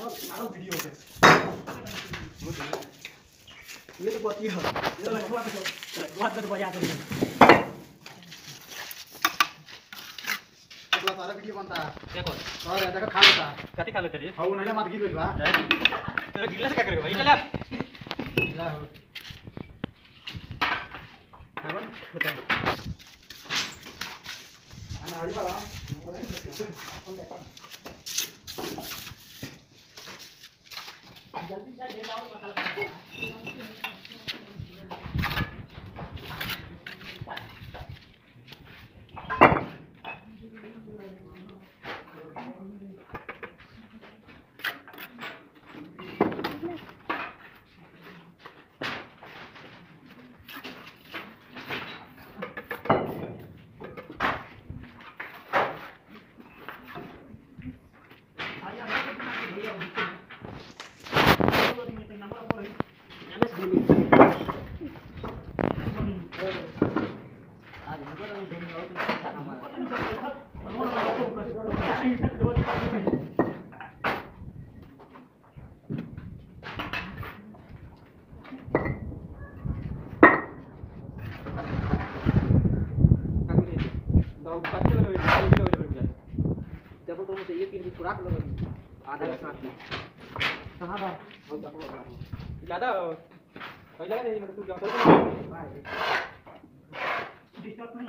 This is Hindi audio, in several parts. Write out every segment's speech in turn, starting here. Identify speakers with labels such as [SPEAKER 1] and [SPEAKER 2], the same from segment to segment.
[SPEAKER 1] ये तो पति है
[SPEAKER 2] चलो थोड़ा सा बहुत देर बजा देंगे
[SPEAKER 1] अपना सारा वीडियो बनता है
[SPEAKER 2] देखो
[SPEAKER 1] और देखो खा लेता है
[SPEAKER 2] कथी खा लेते रे
[SPEAKER 1] हाउ नहीं मत गिर बा
[SPEAKER 2] तेरे गिलास क्या करेगा भाई चला
[SPEAKER 1] ला हो
[SPEAKER 2] खावन बताओ
[SPEAKER 1] ana arriba la
[SPEAKER 2] जब तो jadi saya tahu masalah मुझे ये तीन खुराक लगा आधा साथ में
[SPEAKER 1] कहाँ था?
[SPEAKER 2] ज़्यादा पहले नहीं मतलब तू क्या कर? डिस्टर्ब नहीं।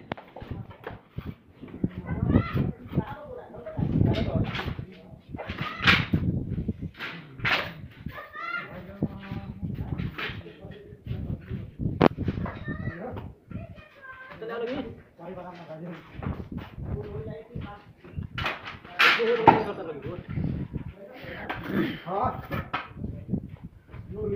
[SPEAKER 2] मतलब
[SPEAKER 1] कौन है दोस्त नहीं कौन है दोस्त नहीं हाँ यो ही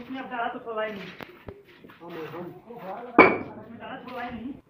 [SPEAKER 3] उसने अब डाला तो खोला ही नहीं
[SPEAKER 1] हम हम
[SPEAKER 3] डाला खोला ही नहीं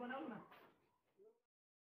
[SPEAKER 3] बनाउनु न